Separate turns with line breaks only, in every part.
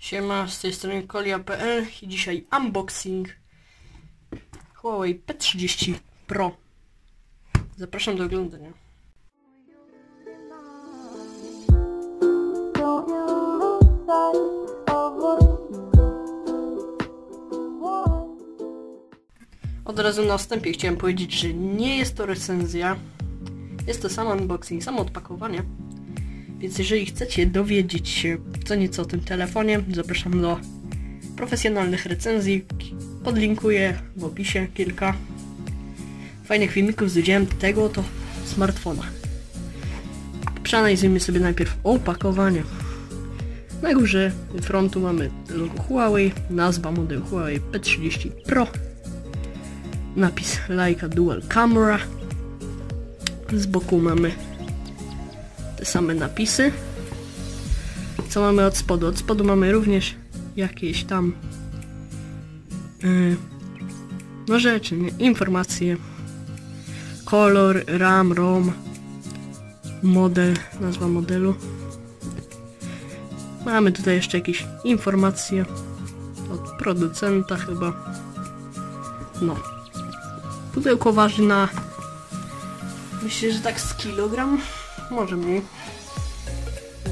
Siema, z tej strony kolia.pl i dzisiaj unboxing Huawei P30 Pro. Zapraszam do oglądania. Od razu na wstępie chciałem powiedzieć, że nie jest to recenzja. Jest to sam unboxing, samo odpakowanie. Więc jeżeli chcecie dowiedzieć się co nieco o tym telefonie, zapraszam do profesjonalnych recenzji. Podlinkuję w opisie kilka fajnych filmików z udziałem tego to smartfona. Przeanalizujmy sobie najpierw opakowanie. Na górze frontu mamy logo Huawei, nazwa modelu Huawei P30 Pro, napis Leica Dual Camera, z boku mamy te same napisy. Co mamy od spodu? Od spodu mamy również jakieś tam yy, no rzeczy, nie? informacje, kolor, RAM, ROM, model, nazwa modelu. Mamy tutaj jeszcze jakieś informacje od producenta chyba. No. Pudełko waży na myślę, że tak z kilogram, może mniej.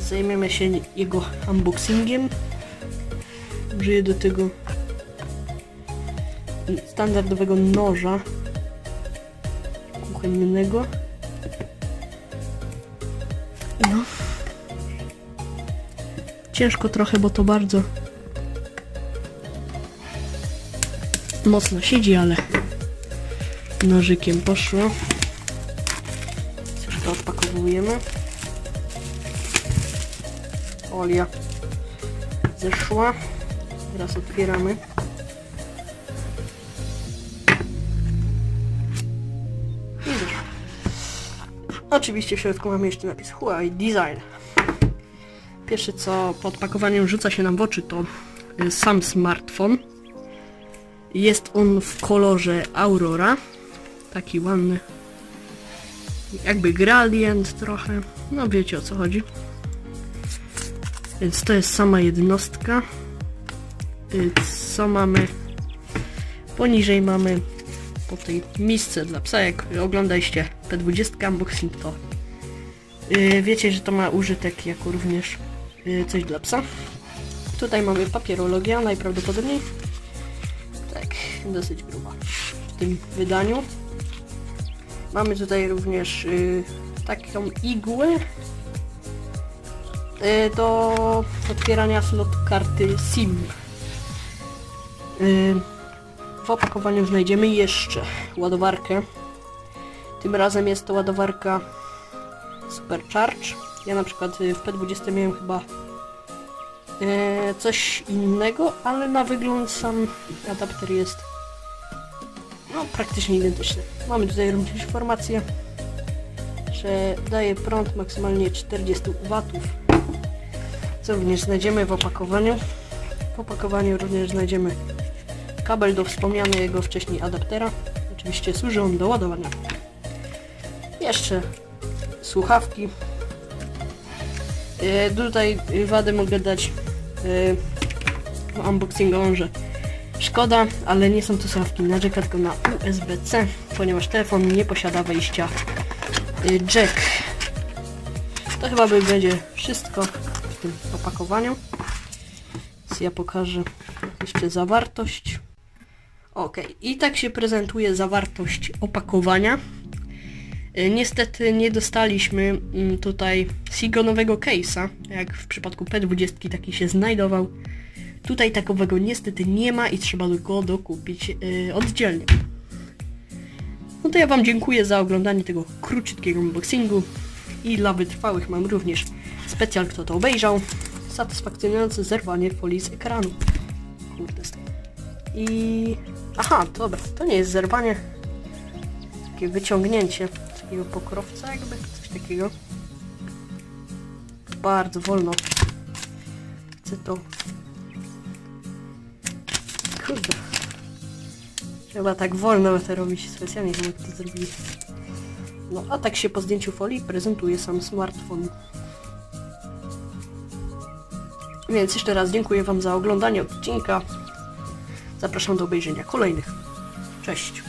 Zajmiemy się jego unboxingiem. Użyję do tego standardowego noża kuchennego. No. Ciężko trochę, bo to bardzo mocno siedzi, ale nożykiem poszło. To odpakowujemy. Folia zeszła. Teraz otwieramy. I zeszła. Oczywiście w środku mamy jeszcze napis Huawei Design. Pierwsze co po odpakowaniu rzuca się nam w oczy to y, sam smartfon. Jest on w kolorze Aurora. Taki ładny. Jakby gradient trochę. No wiecie o co chodzi. Więc to jest sama jednostka. Co mamy? Poniżej mamy po tej misce dla psa. Jak oglądaliście P20 unboxing to y, wiecie, że to ma użytek jako również y, coś dla psa. Tutaj mamy papierologia najprawdopodobniej. Tak, dosyć gruba w tym wydaniu. Mamy tutaj również y, taką igłę y, do otwierania slot karty SIM. Y, w opakowaniu znajdziemy jeszcze ładowarkę. Tym razem jest to ładowarka Supercharge. Ja na przykład y, w P20 miałem chyba y, coś innego, ale na wygląd sam adapter jest praktycznie identyczny. Mamy tutaj również informację, że daje prąd maksymalnie 40 W, co również znajdziemy w opakowaniu. W opakowaniu również znajdziemy kabel do wspomnianego wcześniej adaptera. Oczywiście służy on do ładowania. Jeszcze słuchawki. E, tutaj wadę mogę dać e, unboxingową, że Szkoda, ale nie są to słuchawki na jacka, tylko na USB-C, ponieważ telefon nie posiada wejścia y, jack. To chyba by będzie wszystko w tym opakowaniu. Więc ja pokażę jeszcze zawartość. Ok, i tak się prezentuje zawartość opakowania. Y, Niestety nie dostaliśmy mm, tutaj sigonowego case'a, jak w przypadku P20 taki się znajdował. Tutaj takowego niestety nie ma i trzeba go dokupić yy, oddzielnie. No to ja Wam dziękuję za oglądanie tego króciutkiego unboxingu i dla wytrwałych mam również specjal, kto to obejrzał. Satysfakcjonujące zerwanie folii z ekranu. Kurde. I... Aha, dobra, to nie jest zerwanie. Takie wyciągnięcie takiego pokrowca jakby, coś takiego. Bardzo wolno. Chcę to Kurde. Chyba tak wolno to robić specjalnie, żeby to zrobili. No a tak się po zdjęciu folii prezentuje sam smartfon. Więc jeszcze raz dziękuję Wam za oglądanie odcinka. Zapraszam do obejrzenia kolejnych. Cześć.